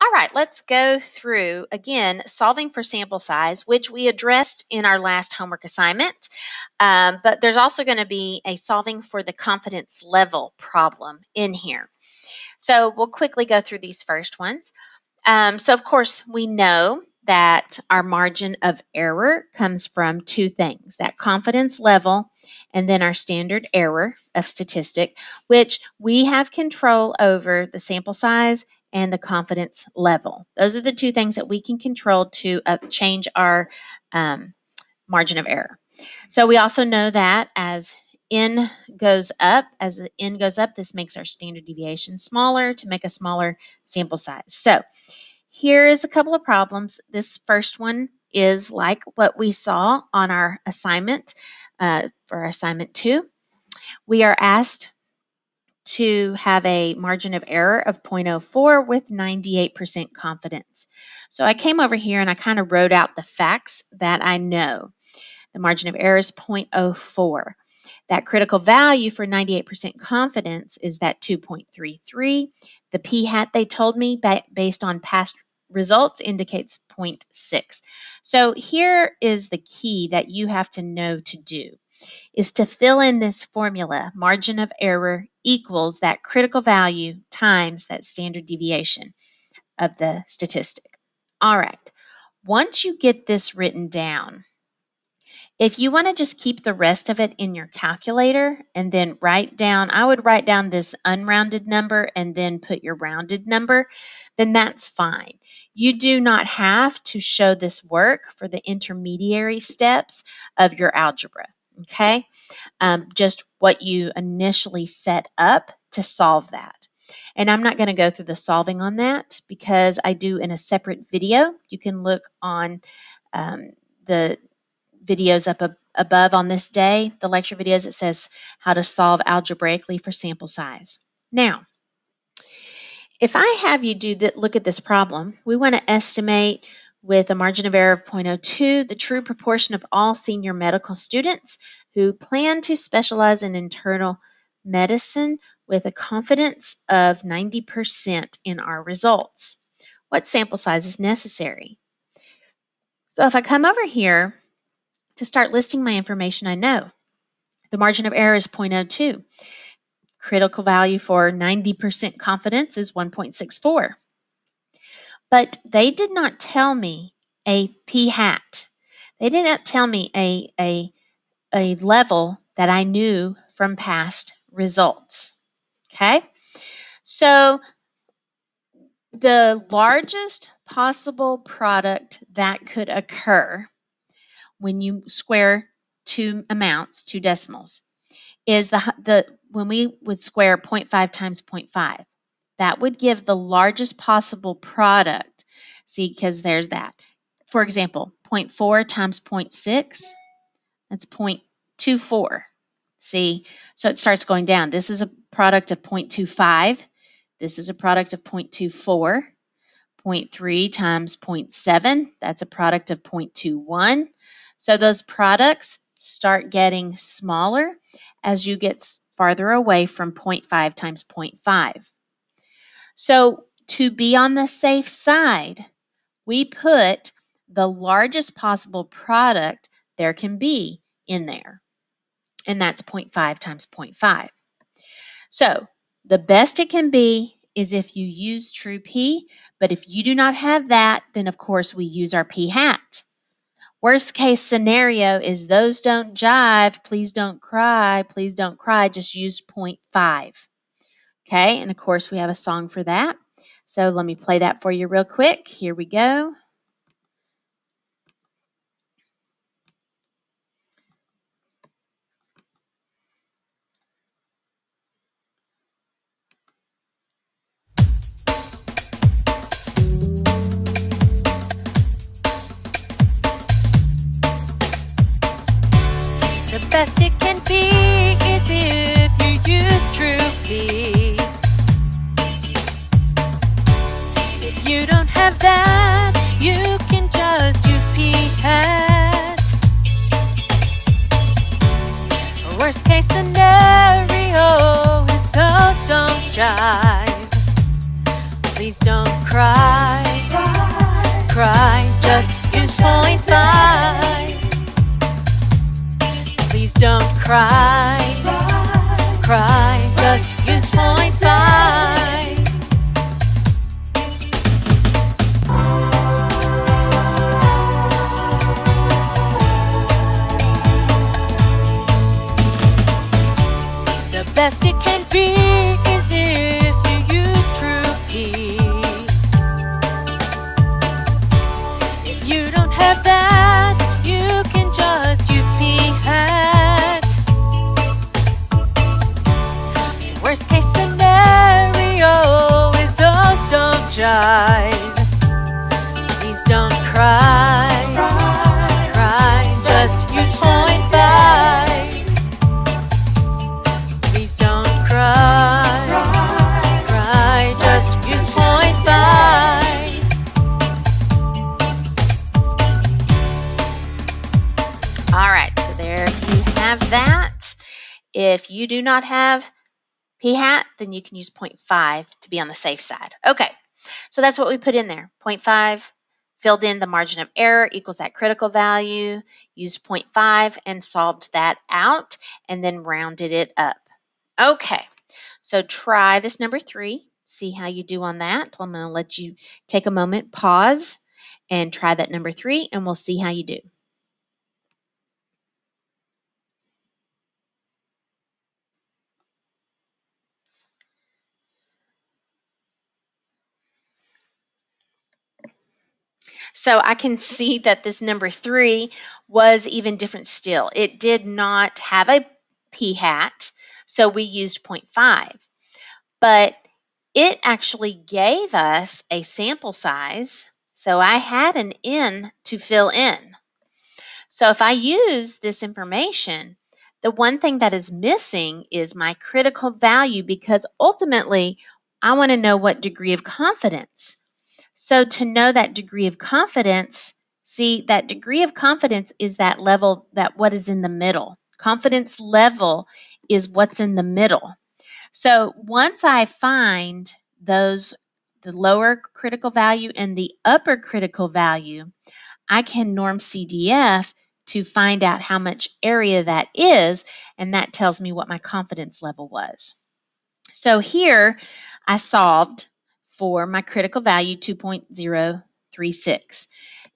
All right, let's go through again solving for sample size, which we addressed in our last homework assignment. Um, but there's also going to be a solving for the confidence level problem in here. So we'll quickly go through these first ones. Um, so, of course, we know that our margin of error comes from two things that confidence level and then our standard error of statistic, which we have control over the sample size and the confidence level. Those are the two things that we can control to change our um, margin of error. So we also know that as n goes up, as n goes up, this makes our standard deviation smaller to make a smaller sample size. So here is a couple of problems. This first one is like what we saw on our assignment uh, for assignment two. We are asked to have a margin of error of 0.04 with 98% confidence. So I came over here and I kind of wrote out the facts that I know. The margin of error is 0.04. That critical value for 98% confidence is that 2.33. The p hat they told me based on past results indicates 0.6. So here is the key that you have to know to do is to fill in this formula, margin of error equals that critical value times that standard deviation of the statistic. All right, once you get this written down, if you want to just keep the rest of it in your calculator and then write down, I would write down this unrounded number and then put your rounded number, then that's fine. You do not have to show this work for the intermediary steps of your algebra, okay? Um, just what you initially set up to solve that. And I'm not going to go through the solving on that because I do in a separate video. You can look on um, the videos up ab above on this day, the lecture videos, it says how to solve algebraically for sample size. Now, if I have you do that, look at this problem, we want to estimate with a margin of error of 0.02 the true proportion of all senior medical students who plan to specialize in internal medicine with a confidence of 90% in our results. What sample size is necessary? So if I come over here to start listing my information I know. The margin of error is 0.02. Critical value for 90% confidence is 1.64. But they did not tell me a p hat. They did not tell me a, a, a level that I knew from past results. Okay? So the largest possible product that could occur when you square two amounts, two decimals, is the, the when we would square 0.5 times 0.5. That would give the largest possible product. See, because there's that. For example, 0.4 times 0.6, that's 0.24. See, so it starts going down. This is a product of 0.25. This is a product of 0.24. 0.3 times 0.7, that's a product of 0.21. So those products start getting smaller as you get farther away from 0.5 times 0.5. So to be on the safe side, we put the largest possible product there can be in there. And that's 0.5 times 0.5. So the best it can be is if you use true p, but if you do not have that, then of course we use our p hat. Worst case scenario is those don't jive. Please don't cry. Please don't cry. Just use 0.5. Okay, and of course we have a song for that. So let me play that for you real quick. Here we go. jive. Please don't cry, cry, just use point five. Please don't cry, cry, just use point five. best it can be. Have that. If you do not have p hat, then you can use 0.5 to be on the safe side. Okay, so that's what we put in there. 0.5 filled in the margin of error equals that critical value, used 0.5 and solved that out, and then rounded it up. Okay, so try this number three. See how you do on that. I'm going to let you take a moment, pause, and try that number three, and we'll see how you do. So I can see that this number three was even different still. It did not have a p hat, so we used 0.5. But it actually gave us a sample size, so I had an n to fill in. So if I use this information, the one thing that is missing is my critical value because ultimately I want to know what degree of confidence. So to know that degree of confidence, see that degree of confidence is that level that what is in the middle. Confidence level is what's in the middle. So once I find those the lower critical value and the upper critical value, I can norm CDF to find out how much area that is, and that tells me what my confidence level was. So here I solved for my critical value 2.036.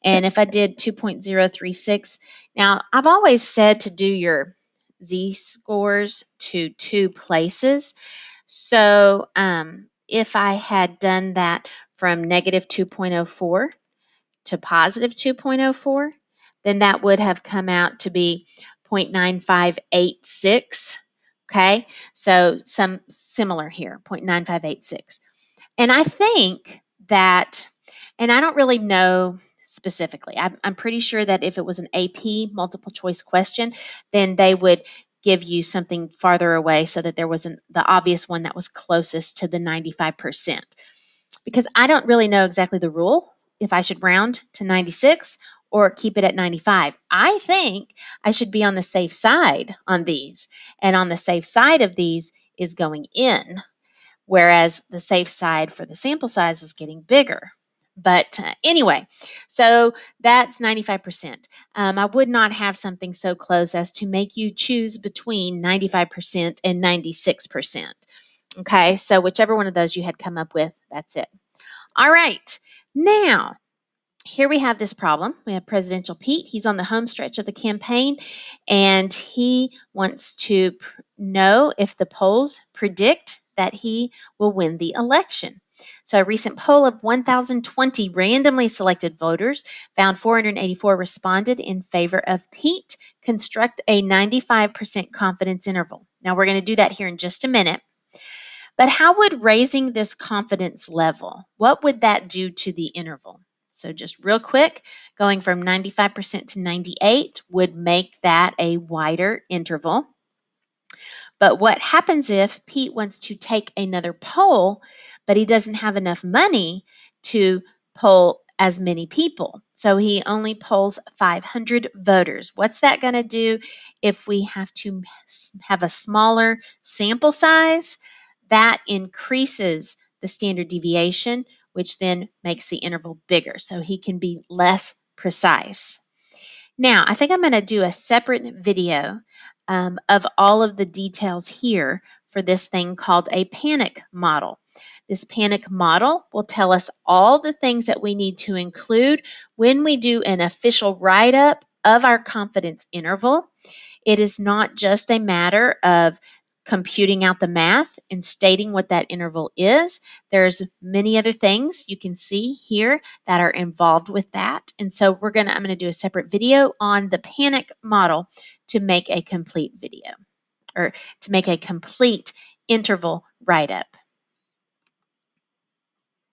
And if I did 2.036, now I've always said to do your z scores to two places. So um, if I had done that from negative 2.04 to positive 2.04, then that would have come out to be 0.9586. Okay, so some similar here, 0.9586. And I think that, and I don't really know specifically, I'm, I'm pretty sure that if it was an AP multiple choice question, then they would give you something farther away so that there wasn't the obvious one that was closest to the 95%. Because I don't really know exactly the rule if I should round to 96 or keep it at 95. I think I should be on the safe side on these. And on the safe side of these is going in, whereas the safe side for the sample size was getting bigger. But uh, anyway, so that's 95%. Um, I would not have something so close as to make you choose between 95% and 96%. Okay, so whichever one of those you had come up with, that's it. All right, now here we have this problem. We have Presidential Pete. He's on the home stretch of the campaign and he wants to know if the polls predict that he will win the election. So, a recent poll of 1,020 randomly selected voters found 484 responded in favor of Pete. Construct a 95% confidence interval. Now, we're going to do that here in just a minute. But how would raising this confidence level, what would that do to the interval? So just real quick, going from 95% to 98 would make that a wider interval. But what happens if Pete wants to take another poll, but he doesn't have enough money to poll as many people? So he only polls 500 voters. What's that going to do if we have to have a smaller sample size? That increases the standard deviation, which then makes the interval bigger. So he can be less precise. Now, I think I'm going to do a separate video um, of all of the details here for this thing called a panic model. This panic model will tell us all the things that we need to include when we do an official write up of our confidence interval. It is not just a matter of computing out the math and stating what that interval is. There's many other things you can see here that are involved with that. And so we're going to I'm going to do a separate video on the panic model to make a complete video or to make a complete interval write up.